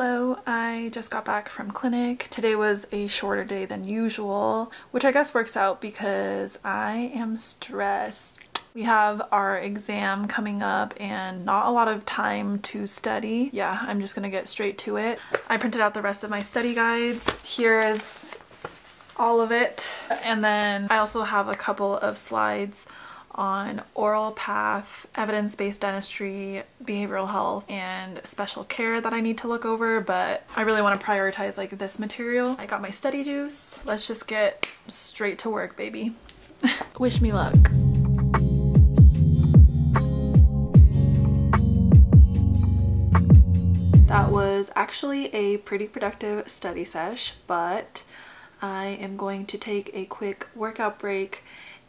I just got back from clinic. Today was a shorter day than usual, which I guess works out because I am stressed. We have our exam coming up and not a lot of time to study. Yeah, I'm just gonna get straight to it. I printed out the rest of my study guides. Here is all of it. And then I also have a couple of slides on oral path, evidence-based dentistry, behavioral health, and special care that I need to look over, but I really want to prioritize like this material. I got my study juice. Let's just get straight to work, baby. Wish me luck. That was actually a pretty productive study sesh, but I am going to take a quick workout break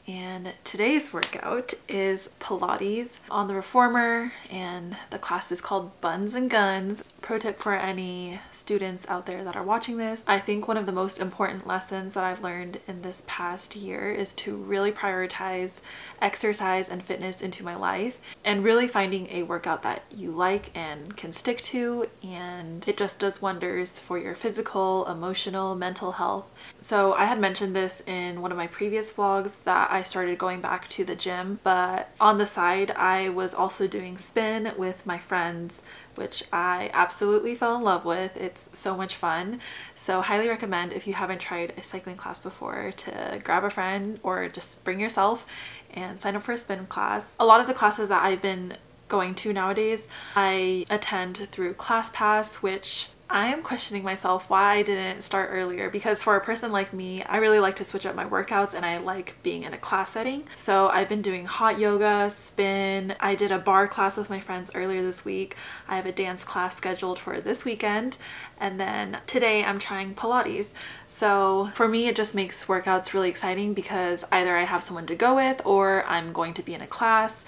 and today's workout is Pilates on the reformer and the class is called Buns and Guns. Pro tip for any students out there that are watching this, I think one of the most important lessons that I've learned in this past year is to really prioritize exercise and fitness into my life and really finding a workout that you like and can stick to and it just does wonders for your physical, emotional, mental health. So I had mentioned this in one of my previous vlogs that I started going back to the gym but on the side I was also doing spin with my friends which I absolutely fell in love with. It's so much fun. So highly recommend if you haven't tried a cycling class before to grab a friend or just bring yourself and sign up for a spin class. A lot of the classes that I've been going to nowadays I attend through ClassPass which I am questioning myself why I didn't start earlier because for a person like me, I really like to switch up my workouts and I like being in a class setting. So I've been doing hot yoga, spin, I did a barre class with my friends earlier this week. I have a dance class scheduled for this weekend and then today I'm trying Pilates. So for me, it just makes workouts really exciting because either I have someone to go with or I'm going to be in a class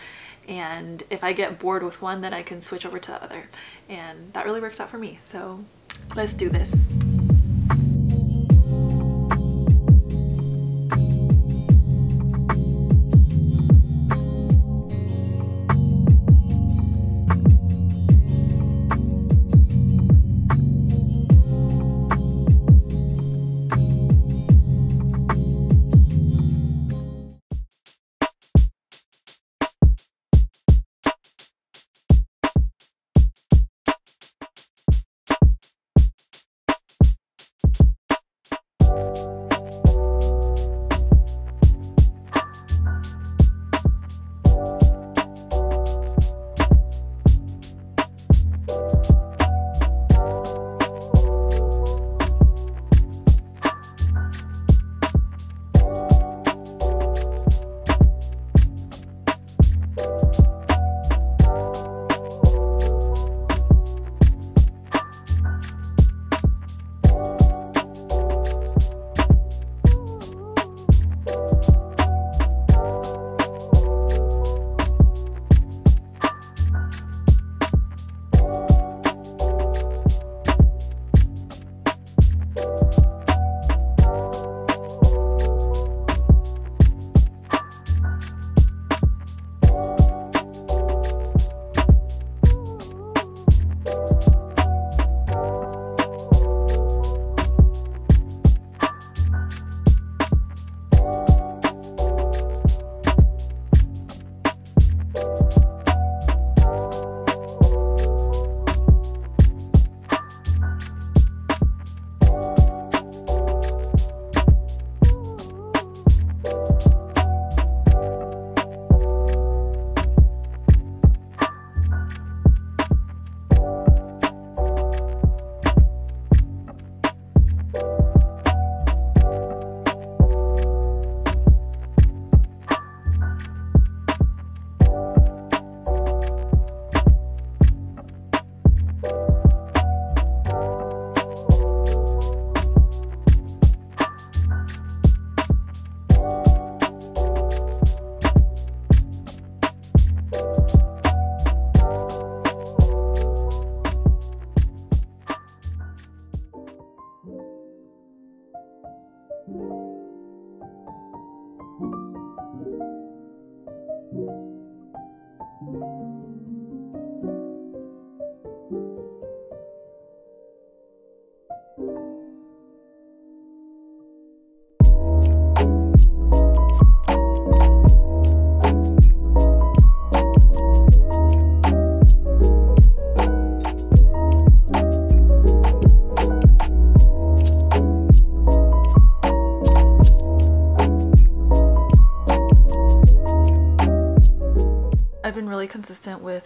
and if I get bored with one then I can switch over to the other and that really works out for me so let's do this.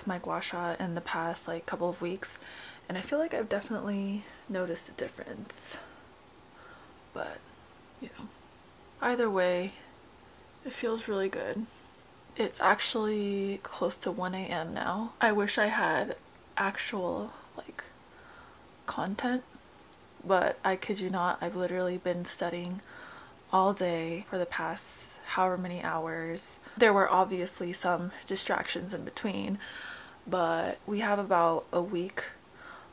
with my gua sha in the past like couple of weeks and I feel like I've definitely noticed a difference. But, you know, either way, it feels really good. It's actually close to 1 a.m. now. I wish I had actual like content but I kid you not I've literally been studying all day for the past however many hours. There were obviously some distractions in between but we have about a week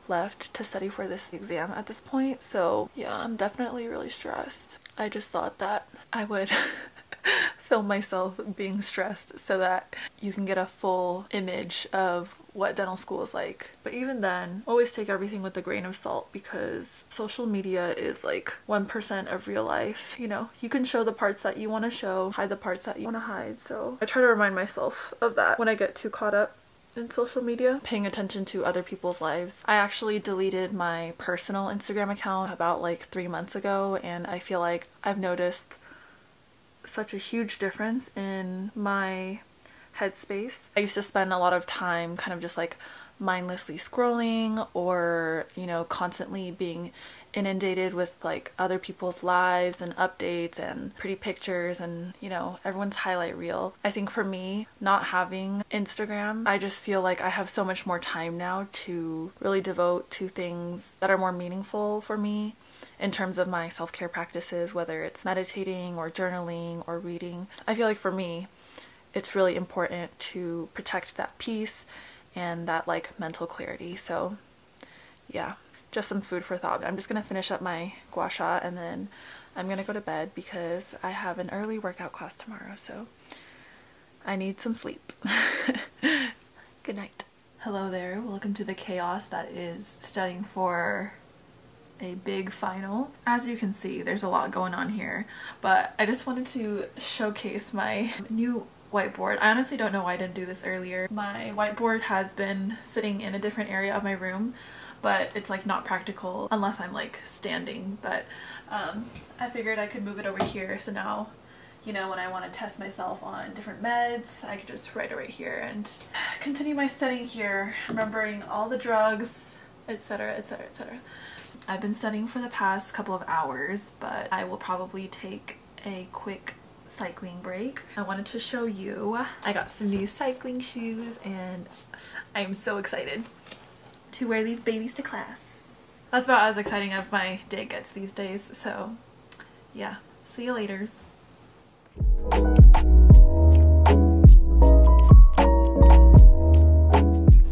left to study for this exam at this point so yeah I'm definitely really stressed. I just thought that I would film myself being stressed so that you can get a full image of what dental school is like. But even then, always take everything with a grain of salt because social media is like 1% of real life. You know, you can show the parts that you want to show, hide the parts that you want to hide. So I try to remind myself of that when I get too caught up in social media, paying attention to other people's lives. I actually deleted my personal Instagram account about like three months ago and I feel like I've noticed such a huge difference in my headspace. I used to spend a lot of time kind of just like mindlessly scrolling or, you know, constantly being inundated with like other people's lives and updates and pretty pictures and you know everyone's highlight reel. I think for me not having Instagram I just feel like I have so much more time now to really devote to things that are more meaningful for me in terms of my self-care practices, whether it's meditating or journaling or reading. I feel like for me, it's really important to protect that peace and that like mental clarity. So yeah, just some food for thought. I'm just gonna finish up my gua sha and then I'm gonna go to bed because I have an early workout class tomorrow. So I need some sleep. Good night. Hello there, welcome to the chaos that is studying for a big final. As you can see, there's a lot going on here, but I just wanted to showcase my new whiteboard. I honestly don't know why I didn't do this earlier. My whiteboard has been sitting in a different area of my room, but it's like not practical unless I'm like standing, but um, I figured I could move it over here so now you know, when I want to test myself on different meds, I could just write it right here and continue my studying here, remembering all the drugs, etc, etc, etc. I've been studying for the past couple of hours, but I will probably take a quick cycling break. I wanted to show you. I got some new cycling shoes and I'm so excited to wear these babies to class. That's about as exciting as my day gets these days, so yeah. See you laters.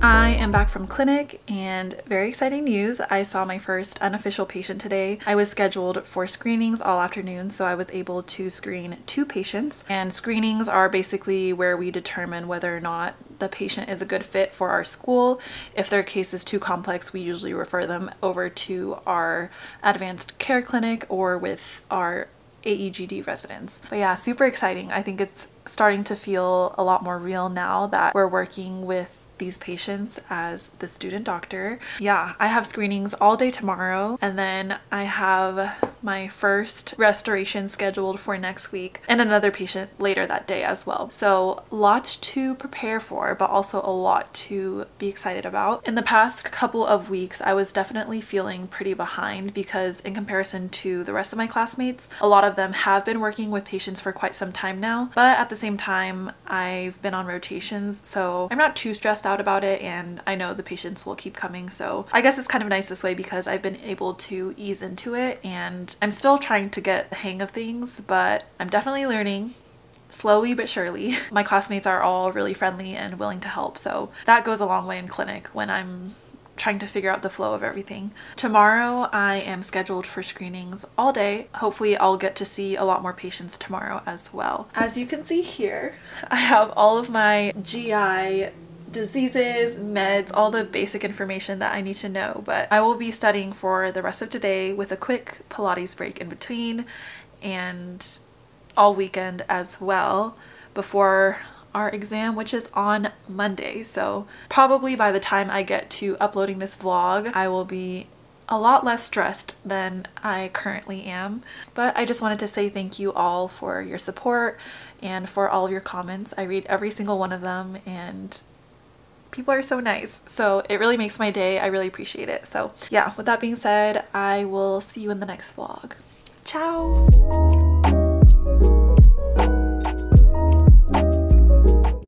I am back from clinic and very exciting news. I saw my first unofficial patient today. I was scheduled for screenings all afternoon so I was able to screen two patients and screenings are basically where we determine whether or not the patient is a good fit for our school. If their case is too complex, we usually refer them over to our advanced care clinic or with our AEGD residents. But yeah, super exciting. I think it's starting to feel a lot more real now that we're working with these patients as the student doctor. Yeah, I have screenings all day tomorrow and then I have my first restoration scheduled for next week and another patient later that day as well. So lots to prepare for but also a lot to be excited about. In the past couple of weeks I was definitely feeling pretty behind because in comparison to the rest of my classmates a lot of them have been working with patients for quite some time now but at the same time I've been on rotations so I'm not too stressed out about it and I know the patients will keep coming so I guess it's kind of nice this way because I've been able to ease into it and I'm still trying to get the hang of things but I'm definitely learning slowly but surely. My classmates are all really friendly and willing to help so that goes a long way in clinic when I'm trying to figure out the flow of everything. Tomorrow I am scheduled for screenings all day. Hopefully I'll get to see a lot more patients tomorrow as well. As you can see here, I have all of my GI diseases, meds, all the basic information that I need to know. But I will be studying for the rest of today with a quick Pilates break in between and all weekend as well before our exam which is on Monday so probably by the time I get to uploading this vlog I will be a lot less stressed than I currently am. But I just wanted to say thank you all for your support and for all of your comments. I read every single one of them and people are so nice. So it really makes my day. I really appreciate it. So yeah, with that being said, I will see you in the next vlog. Ciao!